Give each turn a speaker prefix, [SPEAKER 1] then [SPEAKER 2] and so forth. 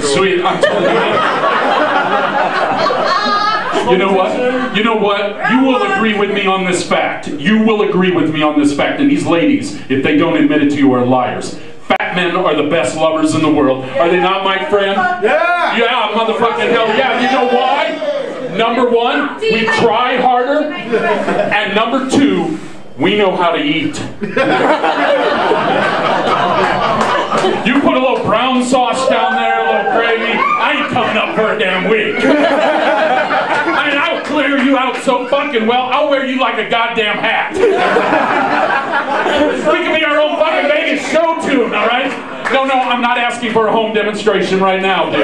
[SPEAKER 1] Sweet, I'm telling you. You know what? You know what? You will agree with me on this fact. You will agree with me on this fact. And these ladies, if they don't admit it to you, are liars. Fat men are the best lovers in the world. Are they not, my friend?
[SPEAKER 2] Yeah!
[SPEAKER 1] Yeah, motherfucking hell yeah. You know why? Number one, we try harder. And number two, we know how to eat. You put a little brown sauce down there, a little gravy, I ain't coming up for a damn week. I mean, I'll clear you out so fucking well, I'll wear you like a goddamn hat. We can be our own fucking Vegas show tune, all right? No, no, I'm not asking for a home demonstration right now, dude.